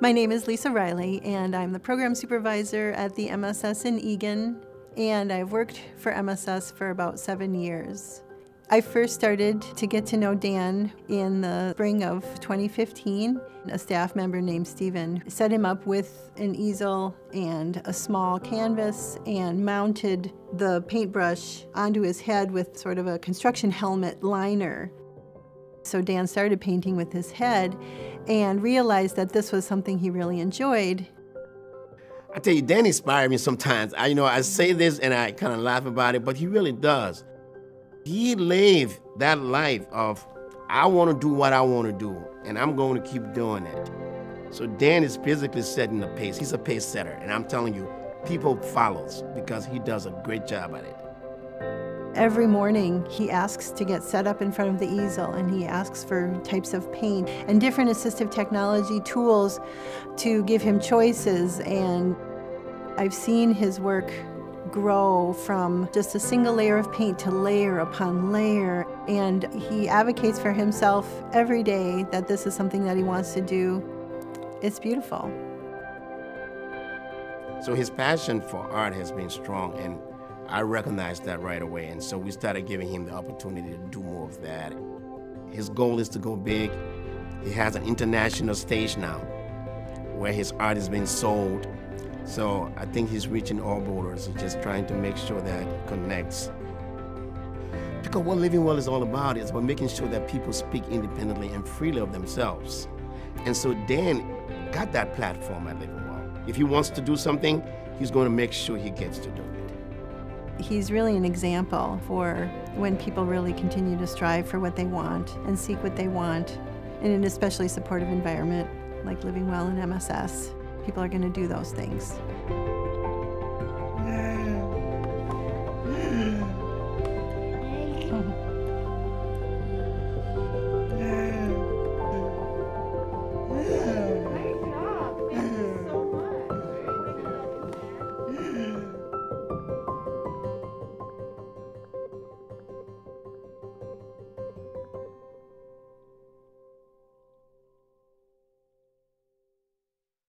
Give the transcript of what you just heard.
My name is Lisa Riley, and I'm the program supervisor at the MSS in Eagan, and I've worked for MSS for about seven years. I first started to get to know Dan in the spring of 2015. A staff member named Stephen set him up with an easel and a small canvas and mounted the paintbrush onto his head with sort of a construction helmet liner. So Dan started painting with his head and realized that this was something he really enjoyed. I tell you, Dan inspired me sometimes. I, you know, I say this and I kind of laugh about it, but he really does. He lived that life of, I want to do what I want to do, and I'm going to keep doing it. So Dan is physically setting the pace. He's a pace setter, and I'm telling you, people follows because he does a great job at it. Every morning, he asks to get set up in front of the easel and he asks for types of paint and different assistive technology tools to give him choices. And I've seen his work grow from just a single layer of paint to layer upon layer. And he advocates for himself every day that this is something that he wants to do. It's beautiful. So his passion for art has been strong, and I recognized that right away. And so we started giving him the opportunity to do more of that. His goal is to go big. He has an international stage now where his art is being sold so I think he's reaching all borders, he's just trying to make sure that it connects. Because what Living Well is all about is about making sure that people speak independently and freely of themselves. And so Dan got that platform at Living Well. If he wants to do something, he's going to make sure he gets to do it. He's really an example for when people really continue to strive for what they want and seek what they want in an especially supportive environment like Living Well and MSS people are going to do those things.